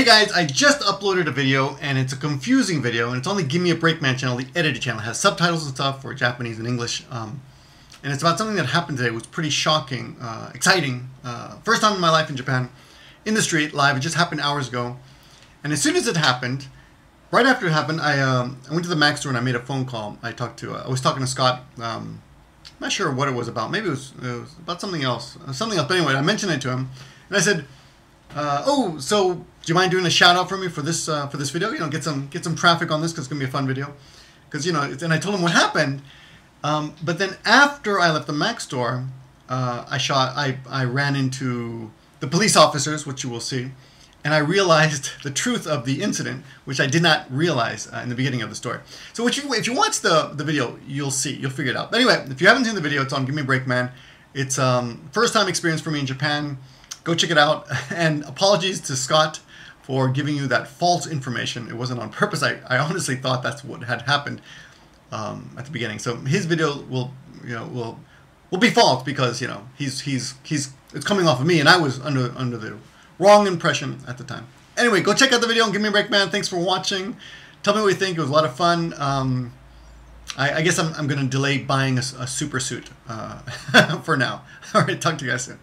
Hey guys, I just uploaded a video and it's a confusing video and it's only Give Me a Break Man channel, the edited channel. It has subtitles and stuff for Japanese and English. Um, and it's about something that happened today. It was pretty shocking, uh, exciting. Uh, first time in my life in Japan, in the street, live. It just happened hours ago. And as soon as it happened, right after it happened, I, um, I went to the Mac store and I made a phone call. I talked to, uh, I was talking to Scott. Um, I'm not sure what it was about. Maybe it was, it was about something else. Something else. But anyway, I mentioned it to him. And I said, uh, oh, so do you mind doing a shout out for me for this uh, for this video? You know, get some get some traffic on this because it's gonna be a fun video. Because you know, and I told him what happened. Um, but then after I left the Mac store, uh, I shot. I I ran into the police officers, which you will see, and I realized the truth of the incident, which I did not realize uh, in the beginning of the story. So, you if you watch the the video, you'll see, you'll figure it out. But anyway, if you haven't seen the video, it's on Give Me a Break Man. It's um, first time experience for me in Japan go check it out. And apologies to Scott for giving you that false information. It wasn't on purpose. I, I honestly thought that's what had happened um, at the beginning. So his video will, you know, will will be false because you know he's he's he's it's coming off of me, and I was under under the wrong impression at the time. Anyway, go check out the video and give me a break, man. Thanks for watching. Tell me what you think. It was a lot of fun. Um, I, I, guess I'm, I'm going to delay buying a, a super suit uh, for now. All right, talk to you guys soon.